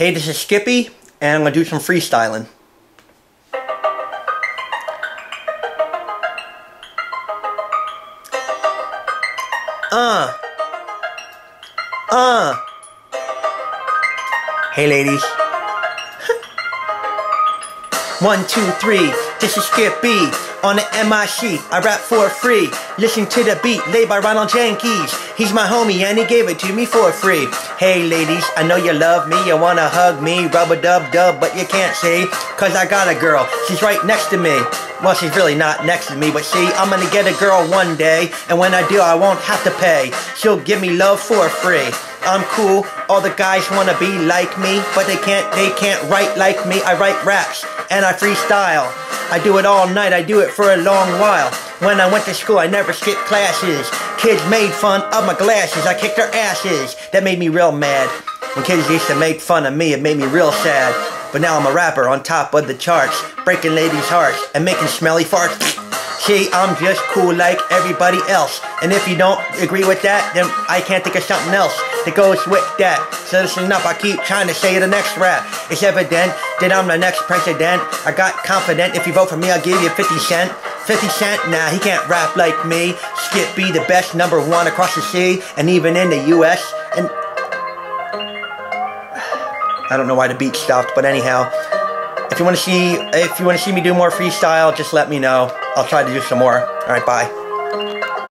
Hey, this is Skippy, and I'm gonna do some freestyling. Uh. Uh. Hey, ladies. One, two, three. This is Skip B on the MIC. I rap for free. Listen to the beat laid by Ronald Jenkees. He's my homie and he gave it to me for free. Hey ladies, I know you love me. You wanna hug me, rub a dub dub, but you can't see. Cause I got a girl. She's right next to me. Well, she's really not next to me, but see, I'm gonna get a girl one day. And when I do, I won't have to pay. She'll give me love for free. I'm cool. All the guys wanna be like me, but they can't. They can't write like me. I write raps and I freestyle. I do it all night, I do it for a long while. When I went to school, I never skipped classes. Kids made fun of my glasses, I kicked their asses. That made me real mad. When kids used to make fun of me, it made me real sad. But now I'm a rapper on top of the charts, breaking ladies' hearts and making smelly farts. See, I'm just cool like everybody else. And if you don't agree with that, then I can't think of something else that goes with that. So listen up, I keep trying to say the next rap. It's evident that I'm the next president. I got confident, if you vote for me, I'll give you 50 cent. 50 Cent, nah, he can't rap like me. Skip be the best number one across the sea and even in the US. And I don't know why the beat stopped, but anyhow, if you want to see if you want to see me do more freestyle, just let me know. I'll try to do some more. All right, bye.